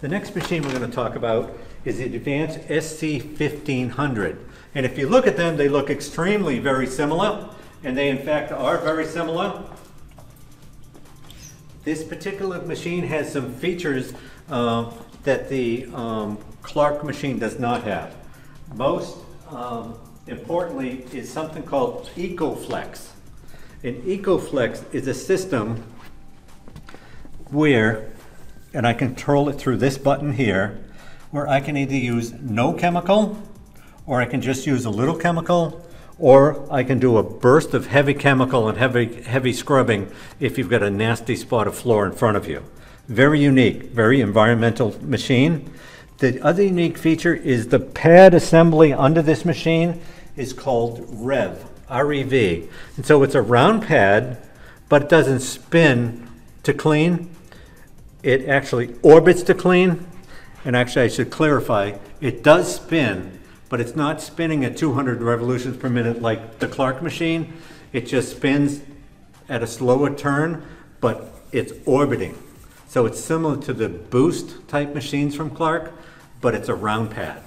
The next machine we're going to talk about is the Advanced SC1500. And if you look at them, they look extremely very similar, and they in fact are very similar. This particular machine has some features uh, that the um, Clarke machine does not have. Most um, importantly is something called EcoFlex. An EcoFlex is a system where, and I control it through this button here, where I can either use no chemical, or I can just use a little chemical, or I can do a burst of heavy chemical and heavy, heavy scrubbing if you've got a nasty spot of floor in front of you. Very unique, very environmental machine. The other unique feature is the pad assembly under this machine is called REV, R-E-V. And so it's a round pad, but it doesn't spin to clean. It actually orbits to clean. And actually, I should clarify, it does spin, but it's not spinning at 200 revolutions per minute like the Clarke machine. It just spins at a slower turn, but it's orbiting. So it's similar to the boost type machines from Clarke, but it's a round pad.